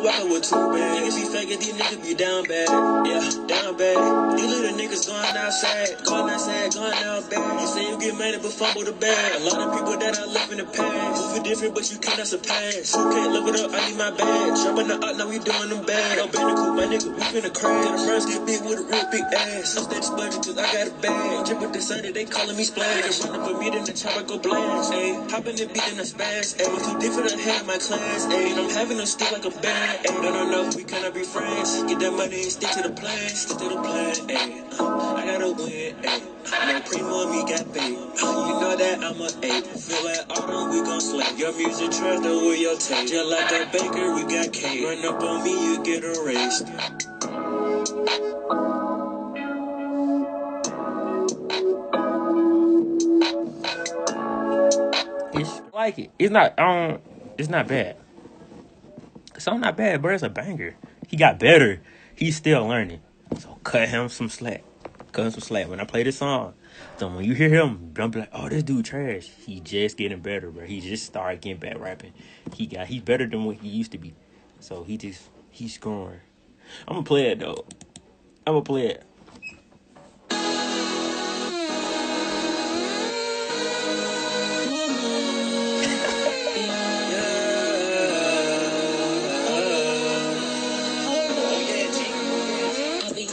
Walking with two bands. Niggas be faking, these niggas be down bad. Yeah, down bad. These little niggas going outside, going outside, going out bad. You say you get money but fumble the bag. A lot of people that I left in the past. Moving different, but you cannot surpass. You can't live it up, I need my bag. Jumping the up, now we doing them bad. No bandicoot, my nigga, we finna crash. The friends get big with a real big ass. I'm steady splurging cause I got a bag. Drip with the sun, they calling me splash. Niggas running for me, then the chopper go blast. Ayy, hopping the beat in the spaz. Ayy, I'm too different to have my class. Ayy, I'm having a stick like a bag. Ayy, no, no, no, we cannot be friends. Get that money stick to the plan. Stick to the plan. Ayy, uh, I gotta win. Ayy, no primo and me got paid. Uh, you know that I'm a eight. Feel like autumn, we gon' slay. Your music trash, though with your taste. Just like a baker, we got cake. Run up on me, you get erased. It's like it. It's not um it's not bad. Song not bad, bro. It's a banger. He got better. He's still learning. So cut him some slack. Cut him some slack. When I play this song, so when you hear him, don't be like, oh, this dude trash. He just getting better, bro. He just started getting back rapping. He got he's better than what he used to be. So he just he's growing. I'm gonna play it though. I'm gonna play it.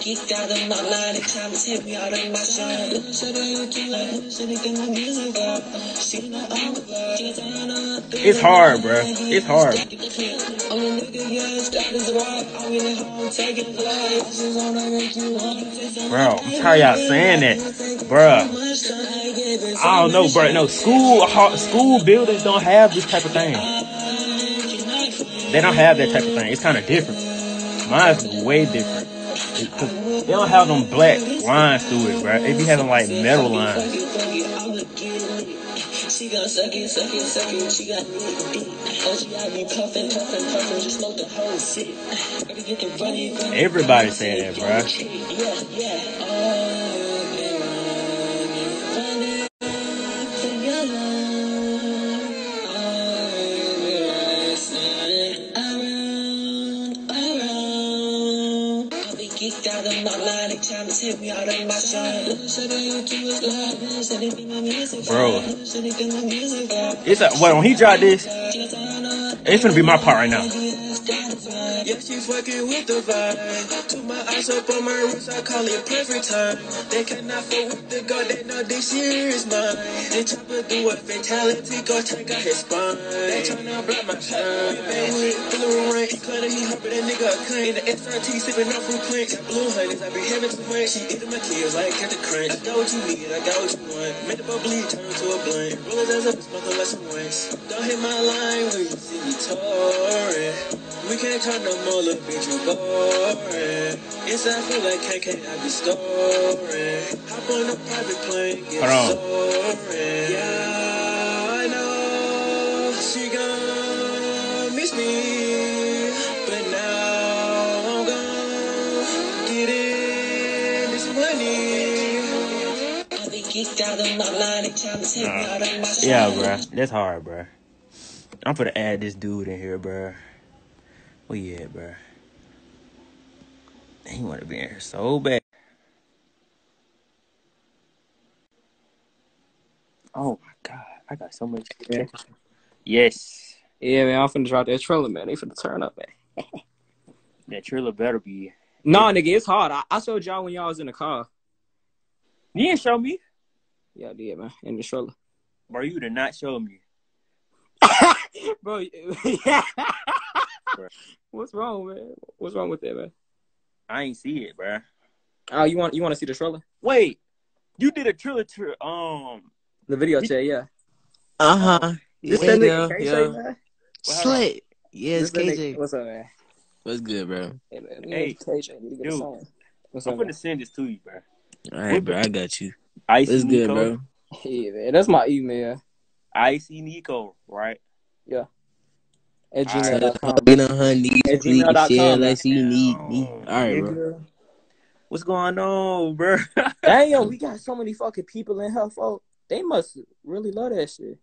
Out of my line, me out of my. It's hard, bro. It's hard. Bro, I'm tired y'all saying that, bro. I don't know, bro. No school, school buildings don't have this type of thing. They don't have that type of thing. It's kind of different. Mine's way different. 'Cause they don't have them black lines through it, bro. They be having like metal lines. She gon' suck it, suck it, suck it. She got me deep. Oh, she got me puffin', puffin', puffin'. Just smoke the whole shit. Gotta get the runny, runny. Everybody say that, bro. Yeah. Oh, yeah. Be out my line. The comments hit me out of my shine. Bro. It's a, well, when he dropped this, it's gonna be my part right now. Yeah, she fucking with the vibe. Took my eyes up on my wrist, I call it perfect time. They cannot fuck with the god, they know this year is mine. They tryna do a fatality, go take out his spine. They tryna block my shine. Man, with blue rain, he cluttered, he hopping that nigga a clean. The SRT sipping off from clinks. Blue honeys, I be having too much. She eating my kids like cat the crunch. I got what you need, I got what you want. Make the bubbly turn to a blunt. Roll his ass up, smoke like some once. Don't hit my line when you see me touring. We can't talk no more, look, bitch, you boring. Inside feel like KK, I be storing. Hop on a private plane, get Hold on. soaring. Yeah, I know she gon' miss me, but now I'm gon' get in this money. I be geeked out of my line, they tryna take me out of my Yeah, shine. bro. That's hard, bro. I'm gonna add this dude in here, bro. Where yeah, bro? He wanna be in here so bad. Oh my god, I got so much. Yeah. Yes, Yeah, man, I'm finna drop that trailer, man. They finna turn up, man. that trailer better be. Nah, nigga, it's hard. I, I showed y'all when y'all was in the car. You didn't show me, Yeah, I did, man. In the trailer. bro. You did not show me. Bro, yeah. What's wrong, man? What's wrong with that, man? I ain't see it, bro. Oh, you want you want to see the trailer? Wait, you did a trailer to um. The video chat, yeah. Uh huh. This Yeah, nigga yeah, KJ, yeah. man. Slit. Yes, This that nigga- KJ. What's up, man? What's good, bro? Hey, man. Hey, KJ, need to get a song. What's I'm up, gonna man? send this to you, bro. All right, bro. I got you. Icy What's good, Nico, bro? Yeah, man. That's my email Icy Nico, right? At All right. gmail.com. Um, Been on her knees, At please gmail.com, share man. like she need me. All right, bro. Nigga. What's going on, bro? Damn, we got so many fucking people in her, folk. They must really love that shit.